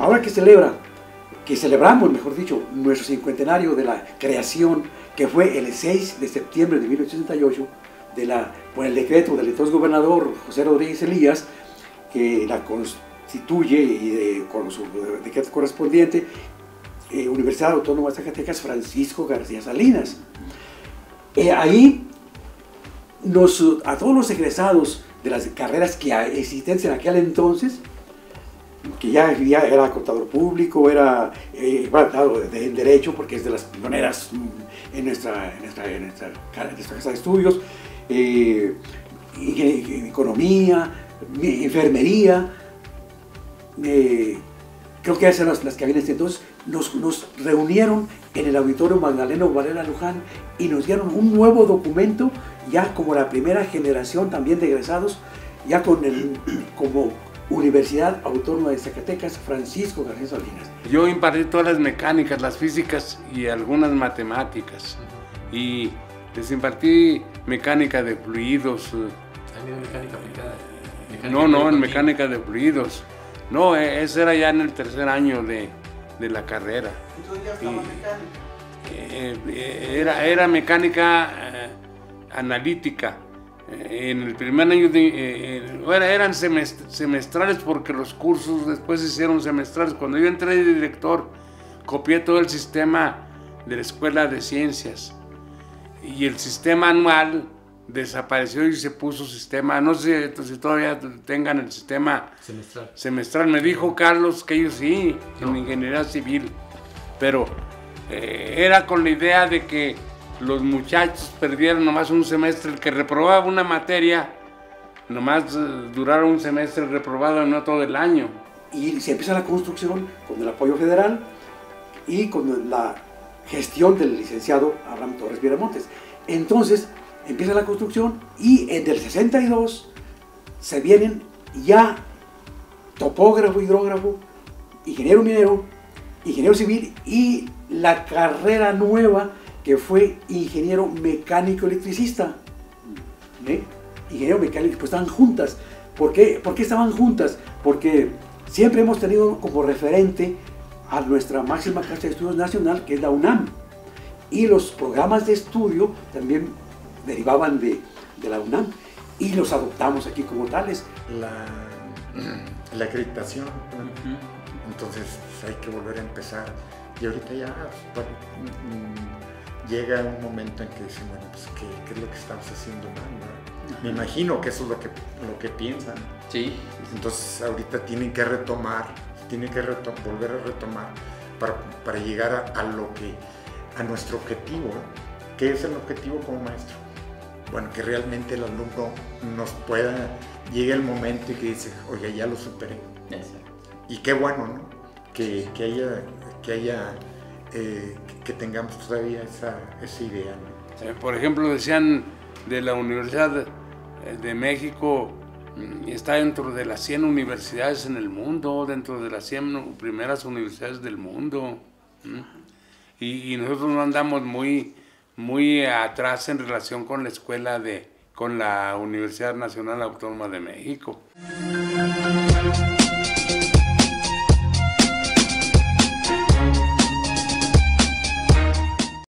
Ahora que celebra, que celebramos, mejor dicho, nuestro cincuentenario de la creación, que fue el 6 de septiembre de 1868, de la, por el decreto del entonces gobernador José Rodríguez Elías, que la constituye y de- con su decreto correspondiente, eh, Universidad Autónoma de Zacatecas Francisco García Salinas. Eh, ahí nos, a todos los egresados de las carreras que existentes en aquel entonces, que ya, era contador público, era eh, bueno, de, de derecho, porque es de las pioneras mm, en nuestra, en en casa de estudios, eh, economía, enfermería, creo que esas eran las, las que habían este entonces, nos, nos reunieron en el auditorio Magdaleno Varela Luján y nos dieron un nuevo documento, ya como la primera generación también de egresados, ya con el, como Universidad Autónoma de Zacatecas, Francisco García Salinas. Yo impartí todas las mecánicas, las físicas y algunas matemáticas. Y les impartí mecánica de fluidos. También mecánica aplicada. Mecánica No, no, en mecánica de fluidos. No, eh, ese era ya en el tercer año de, de la carrera. Eh, eh, era, era mecánica eh, analítica. En el primer año de, eh, bueno, eran semest- semestrales porque los cursos después se hicieron semestrales. Cuando yo entré de director, copié todo el sistema de la Escuela de Ciencias. Y el sistema anual desapareció y se puso sistema, no sé si todavía tengan el sistema Semestral. semestral. Me dijo Carlos que ellos sí, en ingeniería civil, pero eh, era con la idea de que los muchachos perdieran nomás un semestre, el que reprobaba una materia, nomás eh, durara un semestre reprobado, no todo el año. Y se empieza la construcción con el apoyo federal y con la gestión del licenciado Abraham Torres Vieramontes. Entonces empieza la construcción y en el 62 se vienen ya topógrafo, hidrógrafo, ingeniero minero, ingeniero civil y la carrera nueva que fue ingeniero mecánico electricista. Ingeniero mecánico, pues estaban juntas. ¿Por qué? ¿Por qué estaban juntas? Porque siempre hemos tenido como referente a nuestra máxima casa de estudios nacional, que es la UNAM. Y los programas de estudio también derivaban de, de la UNAM y los adoptamos aquí como tales. la, la acreditación. Entonces pues, hay que volver a empezar. Y ahorita ya bueno, mm, llega un momento en que dicen, bueno, pues ¿qué, qué es lo que estamos haciendo mal? no? Me imagino que eso es lo que, lo que piensan. Sí. Entonces ahorita tienen que retomar, tienen que reto- volver a retomar para, para llegar a, a lo que, a nuestro objetivo. ¿no? ¿Qué es el objetivo como maestro? Bueno, que realmente el alumno nos pueda, llegue el momento y que dice, oye, ya lo superé. Y qué bueno, ¿no? Que, que haya, que, haya eh, que tengamos todavía esa, esa idea, ¿no? Eh, Por ejemplo, decían de la Universidad de México, mm, está dentro de las 100 universidades en el mundo, dentro de las 100 primeras universidades del mundo. ¿m? Y, y nosotros no andamos muy, muy atrás en relación con la escuela de, con la Universidad Nacional Autónoma de México.